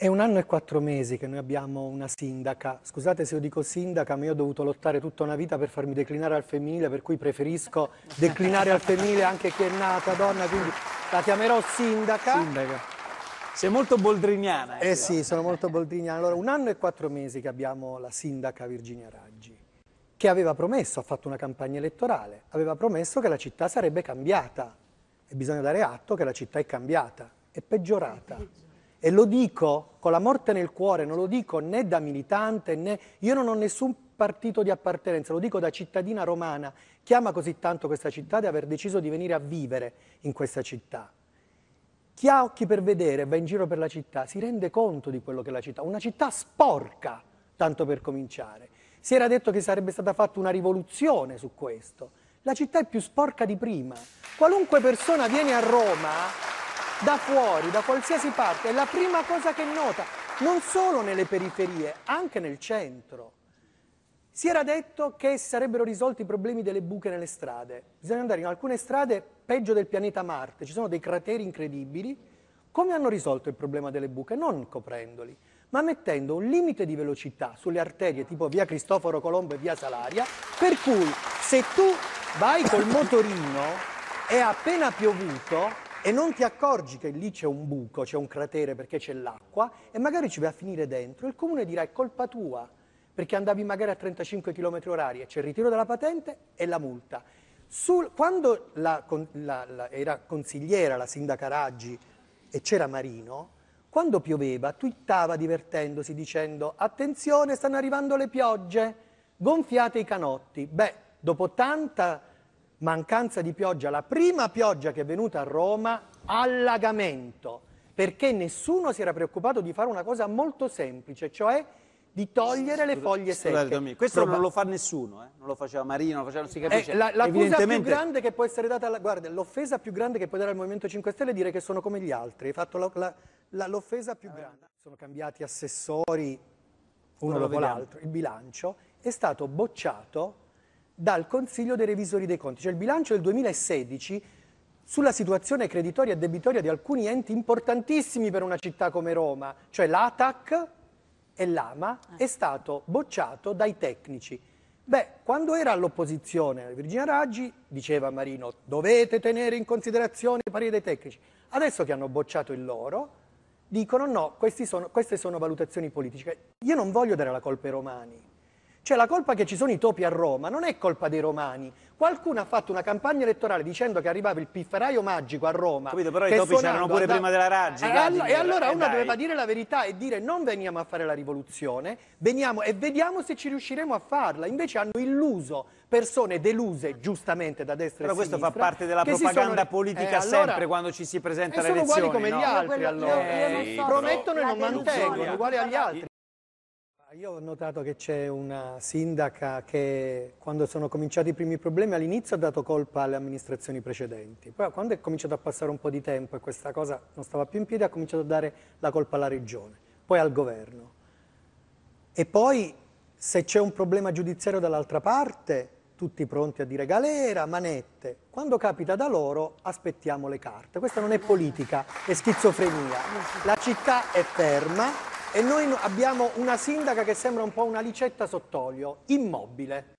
È un anno e quattro mesi che noi abbiamo una sindaca. Scusate se io dico sindaca, ma io ho dovuto lottare tutta una vita per farmi declinare al femminile, per cui preferisco declinare al femminile anche chi è nata donna, quindi la chiamerò sindaca. Sindaca. Sei molto boldriniana. Eh sì, sono molto boldriniana. Allora, un anno e quattro mesi che abbiamo la sindaca Virginia Raggi, che aveva promesso, ha fatto una campagna elettorale, aveva promesso che la città sarebbe cambiata. E bisogna dare atto che la città è cambiata, è peggiorata. E lo dico con la morte nel cuore, non lo dico né da militante né... Io non ho nessun partito di appartenenza, lo dico da cittadina romana che ama così tanto questa città di aver deciso di venire a vivere in questa città. Chi ha occhi per vedere, va in giro per la città, si rende conto di quello che è la città. Una città sporca, tanto per cominciare. Si era detto che sarebbe stata fatta una rivoluzione su questo. La città è più sporca di prima. Qualunque persona viene a Roma da fuori, da qualsiasi parte, è la prima cosa che nota, non solo nelle periferie, anche nel centro. Si era detto che si sarebbero risolti i problemi delle buche nelle strade. Bisogna andare in alcune strade peggio del pianeta Marte, ci sono dei crateri incredibili. Come hanno risolto il problema delle buche? Non coprendoli, ma mettendo un limite di velocità sulle arterie tipo via Cristoforo Colombo e via Salaria, per cui se tu vai col motorino e appena piovuto e non ti accorgi che lì c'è un buco, c'è un cratere perché c'è l'acqua e magari ci vai a finire dentro, il comune dirà è colpa tua perché andavi magari a 35 km orari e c'è il ritiro della patente e la multa. Sul, quando la, la, la, era consigliera la sindaca Raggi e c'era Marino, quando pioveva twittava divertendosi dicendo attenzione stanno arrivando le piogge, gonfiate i canotti. Beh, dopo tanta mancanza di pioggia, la prima pioggia che è venuta a Roma, allagamento, perché nessuno si era preoccupato di fare una cosa molto semplice, cioè di togliere le foglie secche. Questo Proba non lo fa nessuno, eh? non lo faceva Marino, non, faceva, non si eh, capisce. Eh, la, l'accusa più grande che può essere data alla... Guarda, l'offesa più grande che può dare al Movimento 5 Stelle è dire che sono come gli altri. Hai fatto la, la, la, l'offesa più grande. Sono cambiati assessori uno dopo l'altro. Il bilancio è stato bocciato dal Consiglio dei Revisori dei Conti, cioè il bilancio del 2016 sulla situazione creditoria e debitoria di alcuni enti importantissimi per una città come Roma, cioè l'ATAC e l'AMA, è stato bocciato dai tecnici. Beh, quando era all'opposizione Virginia Raggi, diceva Marino, dovete tenere in considerazione i pareri dei tecnici. Adesso che hanno bocciato il loro, dicono no, sono, queste sono valutazioni politiche. Io non voglio dare la colpa ai romani, cioè la colpa che ci sono i topi a Roma non è colpa dei romani. Qualcuno ha fatto una campagna elettorale dicendo che arrivava il pifferaio magico a Roma. Capito, però i topi c'erano pure da... prima della Raggi. E, all e allora eh, uno doveva dire la verità e dire non veniamo a fare la rivoluzione, veniamo e vediamo se ci riusciremo a farla. Invece hanno illuso persone deluse giustamente da destra però e sinistra. Però questo fa parte della propaganda sono... politica eh, allora... sempre quando ci si presenta alle elezioni. sono uguali come no? gli altri allora. Eh, so, Promettono e non mantengono, uguali agli altri. Io ho notato che c'è una sindaca che quando sono cominciati i primi problemi all'inizio ha dato colpa alle amministrazioni precedenti, poi quando è cominciato a passare un po' di tempo e questa cosa non stava più in piedi ha cominciato a dare la colpa alla regione, poi al governo. E poi se c'è un problema giudiziario dall'altra parte, tutti pronti a dire galera, manette. Quando capita da loro aspettiamo le carte. Questa non è politica, è schizofrenia. La città è ferma, e noi abbiamo una sindaca che sembra un po' una licetta sott'olio, immobile.